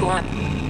Guam.